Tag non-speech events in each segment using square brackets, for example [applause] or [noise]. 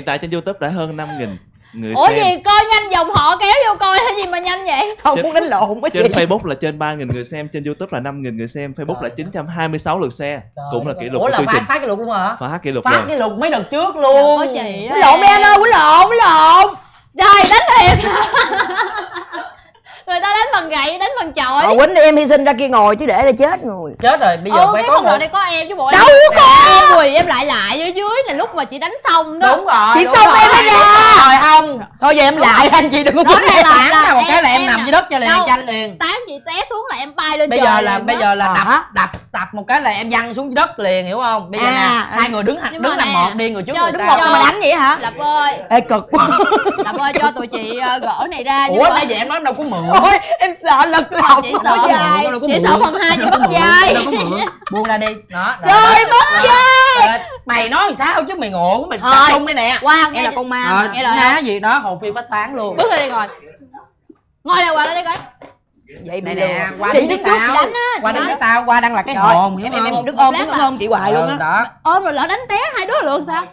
hiện tại trên youtube đã hơn 5 nghìn người ủa xem. gì coi nhanh dòng họ kéo vô coi hay gì mà nhanh vậy? Không Trên- muốn đánh lộn quá chị. Trên facebook là trên 3 nghìn người xem trên youtube là 5 nghìn người xem facebook là 926 lượt share. Cũng là kỷ lục ủa của là chương phá trình. phá kỷ lục luôn hả? Phá kỷ lục phá rồi. kỷ lục mấy đợt trước luôn. Có chị đó lộn đi anh ơi quýnh lộn quýnh lộn. Trời đánh thiệt. [laughs] Người ta đánh bằng gậy đánh bằng chổi ờ quýnh đi em hy sinh ra kia ngồi chứ để đây chết người. Chết rồi bây giờ ừ phải cái có một này có em chứ bộ Đâu em, có. em quỳ em lại lại ở dưới này lúc mà chị đánh xong đó. Đúng rồi Chị đúng xong rồi, em mới ra. rồi không. Thôi về em lại anh chị đừng có quýnh là- em tán là ra một cái là em em nằm nè. dưới đất cho liền Đâu. chanh liền. tán chị té xuống là em bay lên bây trời giờ là bây giờ là đập đập đập một cái là em văng xuống đất liền hiểu không? Bây giờ À, nè à. hai người đứng đứng làm nè, một đi người trước người đứng sau. một sao mà đánh vậy hả? Lập ơi. Ê cực quá. Lập ơi cho tụi chị ờ, gỡ này ra ủa nãy giờ em nói đâu có mượn. Ôi em sợ lật lòng chị không sợ chị mượn. sợ phần hai chị mất mượn buông ra đi. Đó Rồi, mất dai mày nói làm sao chứ mày ngộ của tập trung đây nè. qua nghe là con ma Ờ, nghe lời gì đó hồn phi phách tán luôn. Bước lên đi ngồi. Ngồi đây qua đây đi coi. Vậy đây nè qua đứng phía sau. đánh á qua đứng phía sau qua đang là cái Rồi, hồn. Hiểu em em em không đứng ôm đứng ôm chị hoài luôn Ừ, á. đó. Ôm rồi lỡ đánh té hai đứa luôn sao?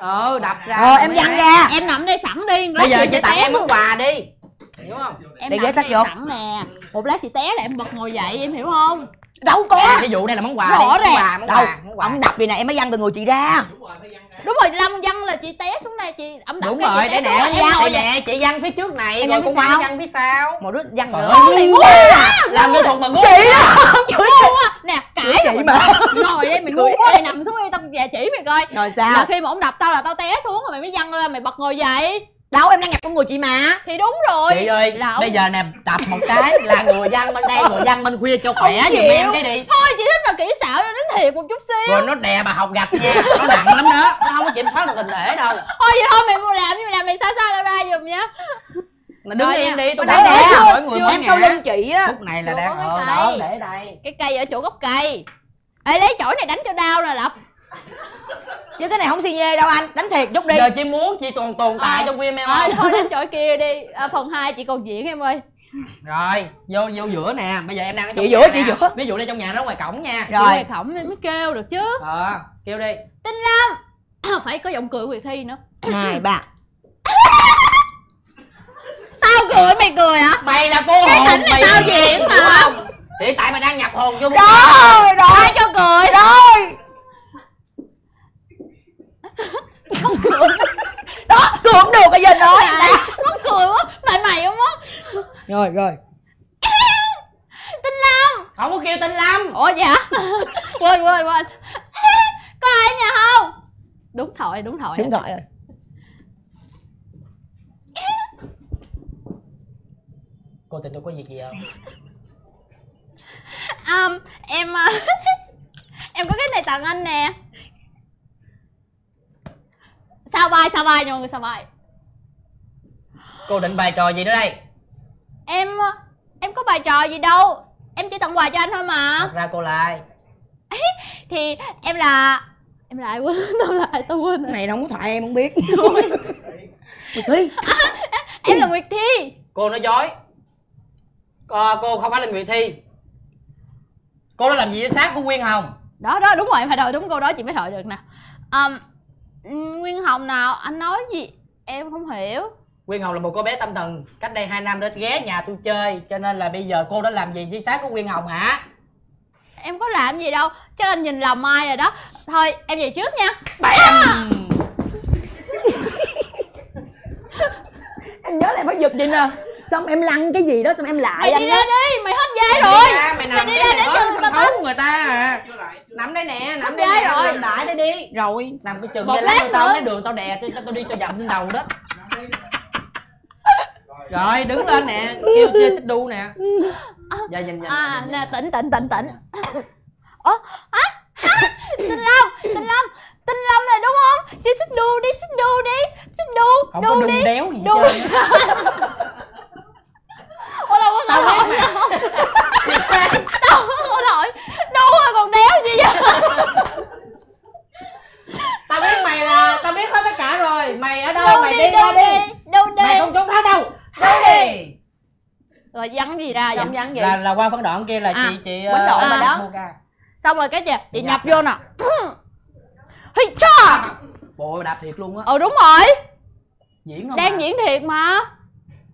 Ờ đập ra ờ em văng ra. Em nằm đây sẵn đi bây giờ chị tặng em món quà đi hiểu không? Em Để ghé sách đây vô. sẵn nè. Một lát chị té là em bật ngồi dậy em hiểu không? Đâu có. Ví dụ đây là món quà đi rõ ràng. quà món đâu quà món quà. ông đập vậy nè em mới văng từ người chị ra. Đúng rồi lâm văng là chị té xuống đây chị ẩm đập đúng cái rồi đây nè là em dậy. nè chị văng phía trước này Em rồi văng qua sau. văng phía sau. Một đứa văng nữa làm cho thuộc mà ngu. Chị [laughs] chửi ngu quá nè cãi chị rồi mà. ngồi đây mày ngu quá mày nằm xuống đây tao về chỉ mày coi. Rồi là sao khi mà ông đập tao là tao té xuống rồi mày mới văng lên mày bật ngồi dậy đâu em đang nhập con người chị mà. Thì đúng rồi. Chị ơi là ông... bây giờ nè đập một cái là người văn bên đây người văn bên khuya cho khỏe giùm em cái đi. Thôi chị thích là kỹ xảo cho đến thiệt một chút xíu. Rồi nó đè bà học gạch nha nó nặng lắm đó. Nó không có kiểm soát được hình thể đâu. Thôi vậy thôi mày mua làm nhưng mà làm mày xa xa tao ra giùm nhá. Mà đứng yên đi tôi đây nè mỗi người em sau lưng chị á. Phút này là đang ờ đó để đây. Cái cây ở chỗ gốc cây. Ê lấy chổi này đánh cho đau nè lập chứ cái này không xi nhê đâu anh đánh thiệt chút đi. Giờ chị muốn chị còn tồn tại Ờ. trong phim em thôi không thôi đánh chổi kia đi. À, phần 2 chị còn diễn em ơi. Rồi vô vô giữa nè. Bây giờ em đang ở trong Chị giữa, chị giữa. ví dụ đây trong nhà nó ngoài cổng nha. Rồi. mày khổng em mới kêu được chứ. Ờ kêu đi. À, [coughs] phải có giọng cười của thi nữa. [coughs] Hai ba [coughs] tao cười mày cười hả? Mày là cô Cái hồn mày tao diễn mà. không? Hiện tại mày đang nhập hồn vô rồi rồi cho cười. Rồi đó cười không được cái gì nói Mày, nó cười quá tại mày không á. Rồi rồi. Tinh long không có kêu tên lâm. Ủa vậy hả? [laughs] Quên quên quên. Có ai ở nhà không? Đúng thoại đúng thoại. Đúng rồi rồi. Cô tình tôi có việc gì không? Um, em [laughs] em có cái này tặng anh nè sao vai sao vai nha mọi người sao vai cô định bài trò gì nữa đây? Em ờ, em có bài trò gì đâu. Em chỉ tặng quà cho anh thôi mà. Thật ra cô là ai? Thì em là em là ai quên [laughs] tao là ai tao quên rồi. này nó không có thoại em không biết. [laughs] Nguyệt Thi. [laughs] Em là nguyệt thi. Cô nói dối. Cô, cô không phải là nguyệt thi. Cô đã làm gì với xác của nguyên hồng? Đó đó đúng rồi phải đợi đúng câu đó chị mới đợi được nè. Um, nguyên hồng nào? Anh nói gì? Em không hiểu. Nguyên Hồng là một cô bé tâm thần. Cách đây 2 năm đã ghé nhà tôi chơi Cho nên là bây giờ cô đã làm gì với xác của Nguyên Hồng hả? Em có làm gì đâu chắc anh nhìn lầm ai rồi đó. Thôi em về trước nha. Bam em nhớ là em phải giật đi nè. Xong em lăn cái gì đó xong em lại mày đi ra đi mày hết dây rồi đi ra, Mày nằm đi đi ra ra để cho người ta tính người ta à Nằm đây nè Nằm đây nè rồi. Nằm đại đây đi. Rồi Nằm cái chừng đây lát tao lấy đường tao đè Tao tao đi tao dậm lên đầu đó. Rồi đứng lên nè Kêu chơi xích đu nè. Giờ nhìn nhìn à nè tỉnh tỉnh tỉnh tỉnh. Ủa á tinh long tinh long tinh long này đúng không? Chơi xích đu đi xích đu đi xích đu Không có đu đung đi. đéo gì đu hết trơn [laughs] ủa đâu có Tao hỏi mà. đâu có câu hỏi đu rồi còn đéo gì vậy Tao biết mày là Tao biết hết tất cả rồi Mày ở đâu đu mày đi đi đu ra đi đi đu Mày đi không trốn thoát đâu Đi rồi văng gì ra vậy xong vắng gì là là qua phân đoạn kia là À, chị chị quýnh lộn rồi đó. mua ca. xong rồi cái gì chị Nhập nhập vô nè. [coughs] Hi cha! Bộ đạp thiệt luôn á. Ừ đúng rồi. Diễn không đang à? diễn thiệt mà.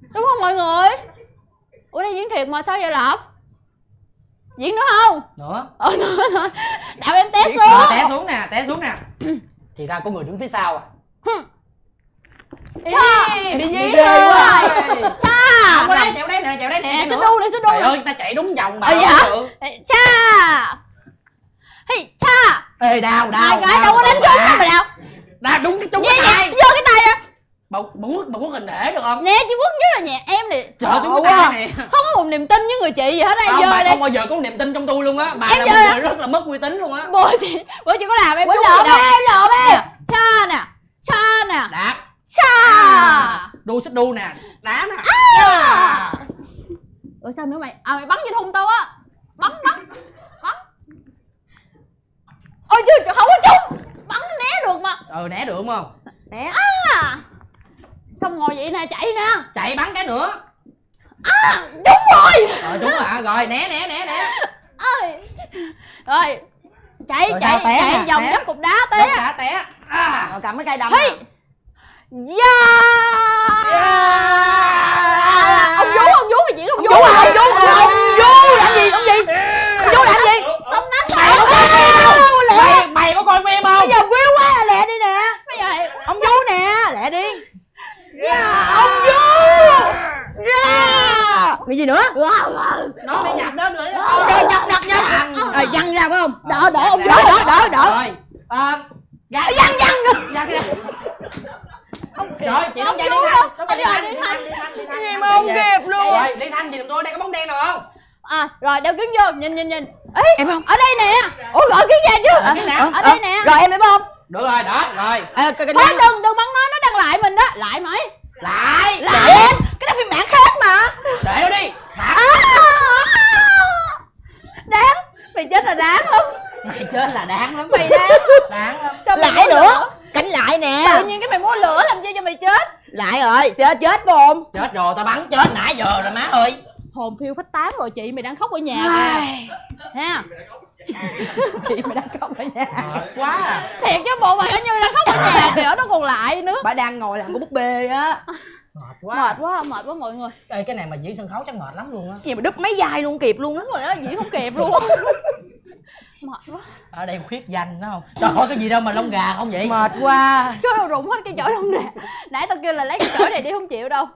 Đúng không mọi người? Ủa đang diễn thiệt mà sao vậy lộc? Diễn nữa không? Nữa. Ờ nữa nữa. Đạo em té Rồi, xuống. té xuống nè té xuống nè. [coughs] Thì ra có người đứng phía sau à. Cha! Ê, đi Đi dí ghê quá. Cha Không có đây chèo đây nè chèo đây nè nè xích nữa. đu nè xích đu trời ơi ta chạy đúng vòng mà. Ờ, vậy hả? Ừ. cha. Hey cha. Ê đau đau hai cái đâu có đánh trúng đâu mà đau. Đau đúng cái trúng cái tay. vô cái tay ra bà bà quất bà quất hình để được không? Nè chị quất nhất là nhẹ em nè. Trời cái quá. không có một niềm tin với người chị gì hết á em không vô bà đi. không bao giờ có niềm tin trong tôi luôn á. Bà Em là chơi một à? người rất là mất uy tín luôn á. Bữa chị bữa chị có làm em trúng lộn gì đâu đi, lộn đi. Nè, cha nè cha nè. Đạp. Cha. Đu xích đu nè đá nè À. Ủa sao nữa mày? À mày bắn vô thùng tao á. Bắn bắn. Bắn. Ôi chứ không có trúng. Bắn né được mà. ừ né được không Nè. À. Xong ngồi vậy nè, chạy nè. chạy bắn cái nữa Đúng rồi. rồi đúng rồi rồi né né né né Ơi. Rồi. Chạy Rồi chạy chạy vòng dắt cục đá té té. té té à. Rồi cầm cái cây đâm Hey. Yeah. Ông vú ông vú mày diễn ông vú Vú rồi. hả? Vú? Ông vú làm gì? Ông gì? Ông vú làm gì? Xong nát Mày rồi. mày mày có coi phim không Bây giờ quýu quá lẹ đi nè. Bây giờ này, Ông vú nè, lẹ đi. ông vú. Cái gì nữa? nó đi nhập đó nữa Rồi nhặt nhặt nhặt. Rồi văng ra phải không? Đỡ đỡ ông vú. Đỡ đỡ đỡ rồi à, gạt Văng văng nữa. gạt ra rồi chị đóng đi đâu? thanh đóng đi Đi thanh rồi, đi đi thanh đi thanh đi thanh mà thanh, không về. kịp luôn. rồi đi thanh chị giùm tôi đây có bóng đen nào không À, rồi đeo kính vô, nhìn nhìn nhìn. Ê, Em không? ở đây nè. Ủa gọi kính ra chứ. Ở đây nè. Rồi em lấy không? được rồi đó rồi À, đừng đừng bắn nó nó đang lại mình đó. Lại mày. lại Lại em. Cái đó phiên bản khác mà. để nó đi thả Đáng. Mày chết là đáng lắm. mày chết là đáng lắm Mày đáng. đáng lắm Lại nữa. Cảnh lại nè. Tự nhiên cái mày mua lửa làm chi cho mày chết. Lại rồi, sẽ chết không? chết rồi tao bắn chết nãy giờ rồi má ơi Hồn phiêu phách tán rồi chị, mày đang khóc ở nhà Ai. kìa. Ha. [laughs] Chị mày đang khóc ở nhà. mệt quá à. Thiệt chứ bộ mày như đang khóc ở nhà kìa, nó còn lại nữa. Bà đang ngồi làm cái búp bê á. mệt quá Mệt quá, mệt quá mọi người. Ê, cái này mà diễn sân khấu chắc mệt lắm luôn á Gì mà đứt mấy vai luôn kịp luôn á. Đúng rồi đó, diễn không kịp luôn. [laughs] Ở đây khuyết danh đó không trời ơi cái gì đâu mà lông gà không vậy Mệt quá. Trời ơi, rụng hết cái chổi luôn nè. Nãy tao kêu là lấy cái chổi này đi không chịu đâu.